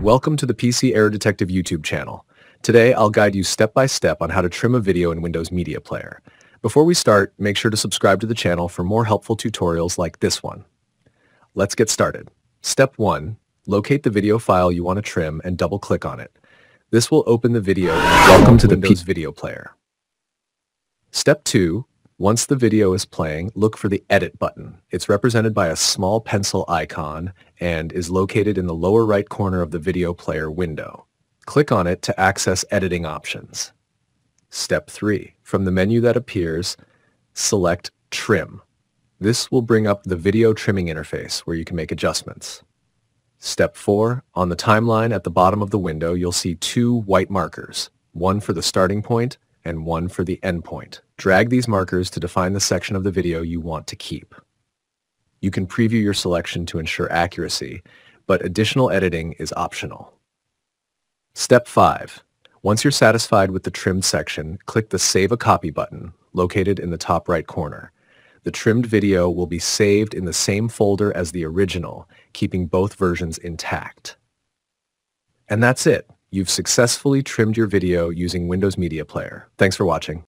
Welcome to the PC Error Detective YouTube channel. Today, I'll guide you step by step on how to trim a video in Windows Media Player. Before we start, make sure to subscribe to the channel for more helpful tutorials like this one. Let's get started. Step 1. Locate the video file you want to trim and double-click on it. This will open the video Welcome to the Windows Video Player. Step 2. Once the video is playing, look for the Edit button. It's represented by a small pencil icon and is located in the lower right corner of the video player window. Click on it to access editing options. Step 3. From the menu that appears, select Trim. This will bring up the video trimming interface where you can make adjustments. Step 4. On the timeline at the bottom of the window, you'll see two white markers, one for the starting point and one for the endpoint. Drag these markers to define the section of the video you want to keep. You can preview your selection to ensure accuracy, but additional editing is optional. Step 5. Once you're satisfied with the trimmed section, click the Save a Copy button located in the top right corner. The trimmed video will be saved in the same folder as the original, keeping both versions intact. And that's it. You've successfully trimmed your video using Windows Media Player. Thanks for watching.